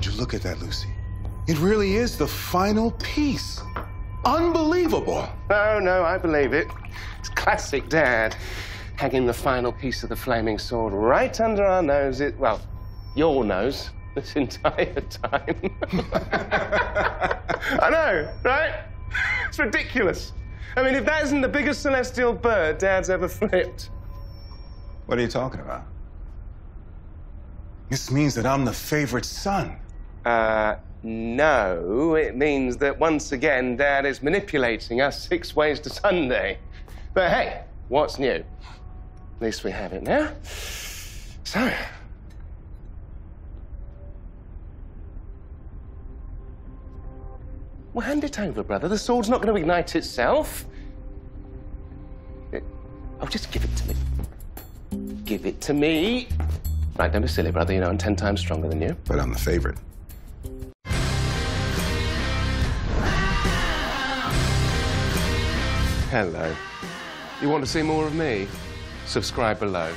Would you look at that, Luci? It really is the final piece. Unbelievable. Oh, no, I believe it. It's classic Dad. Hanging the final piece of the flaming sword right under our noses. Well, your nose this entire time. I know, right? It's ridiculous. I mean, if that isn't the biggest celestial bird Dad's ever flipped. What are you talking about? This means that I'm the favorite son. Uh, no. It means that once again, Dad is manipulating us six ways to Sunday. But hey, what's new? At least we have it now. So. Well, hand it over, brother. The sword's not going to ignite itself. It... Oh, just give it to me. Give it to me. Right, don't be silly, brother. You know I'm ten times stronger than you. But I'm the favorite. Hello. You want to see more of me? Subscribe below.